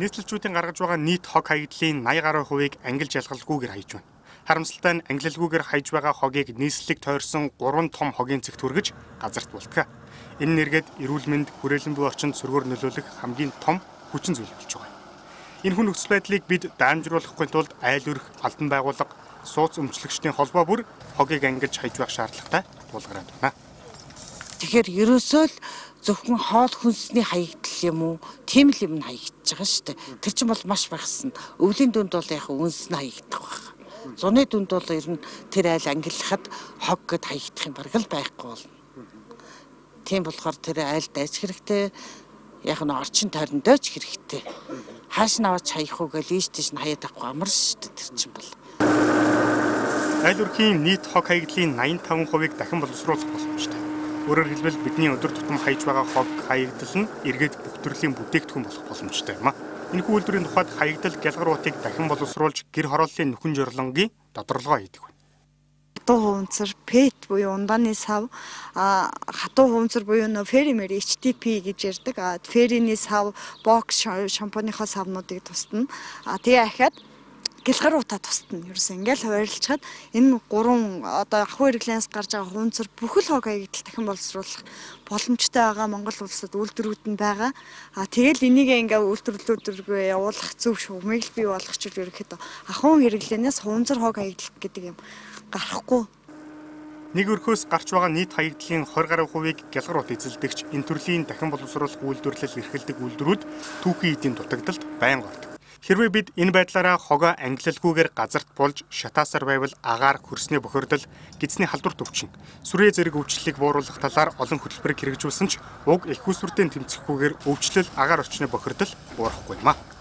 нийслэлчүүдийн гаргаж байгаа нийт хог хаягдлын 80 гаруй хувийг ангилж ялгалгүйгээр хаяж байна. Харамсалтай нь ангилалгүйгээр хаяж байгаа хогийг нийслэлийг тойрсон 3 том хогийн цэгт хүргэж газарт болтгоо. Энэ нэргээд эрүүл мэнд, хүрээлэн буй орчинд сөргөөр нөлөөлөх хамгийн том хүчин зүйл болж байгаа. Энэ хүн нөхцөл байдлыг бид даамжруулахгүй тулд айл өрх албан байгууллага, сууц өмчлөгчдийн холбоо бүр хогийг ангилж хаяж байх шаардлагатай тулгараад байна. Тэгэхээр ерөөсөө л зөвхөн хоол хүнсний хаягдл юм уу? Тийм л юм хаягдж байгаа шүү дээ. Тэр чинь бол маш багасна. Өвлийн дүнд бол яг үнс нь хаягдах байх. Зуны дүнд бол ер нь тэр айл ангиллахад хог гэд хаягдах юм бараг л байхгүй болно. Тийм болохоор тэр айл дайж хэрэгтэй. Яг нь орчин тойрондоо ч хэрэгтэй. Хааш наваач хаях уу гэж ийш тийш нь хаяад авахгүй амар шүү дээ тэр чинь бол. Айл өрхийн нийт хог хаягдлын 85%-ыг дахин боловсруулах боломжтой. Өөрөөр хэлбэл бидний өдөр тутам хаяж байгаа хог хаягдал нь эргээд бүх төрлийн бүтээгдэхүүн болох боломжтой юм а. Энэхүү үйлдвэрийн тухайд хаягдал гялгаруутыг дахин боловсруулж гэр хорооллын нөхөн жорлонгийн доторлогоо хийдэг байна. хатуу хуванцар PET буюу ундааны сав хатуу хуванцар буюу нөө феример HTP гэж ярддаг а ферины сав бокс шампуныхоо савнуудыг тусна тэгээ ахаад гэлгар утаа тусна. Ерөөсөө ингээл хуваарлцахад энэ гурван одоо ахуй хэрэглэнээс гарч байгаа хуванцар бүхэл хог аягдал дахин боловсруулах боломжтой байгаа Монгол улсад үйлдвэрүүд нь байгаа. А тэгэл энийг ингээ үйлдвэрлэлүүдэргүй явуулах зөв шугамыг л бий болгочихвол ерөөхдөө ахуй хэрэглэнээс хуванцар хог аягдал гэдэг юм гарахгүй Нэг өрхөөс гарч байгаа нийт хаягдлын 20 гаруй хувийг гялгар ут эзэлдэгч энэ төрлийн дахин боловсруулах үйлдвэрлэл эрхэлдэг үйлдвэрүүд түүхийн эдийн дутагдалд байнга ордог. Хэрвээ бид энэ байдлаараа хогоо ангилалгүйгээр газарт болж шатаасаар байвал агаар хөрсний бохирдол, гидсний халдварт өвчин, сүрээ зэрэг өвчлөлийг бууруулах талаар олон хөтөлбөрийг хэрэгжүүлсэн ч уг их усвэртэй тэмцэхгүйгээр өвчлөл агаар орчны бохирдол буурахгүй юм а.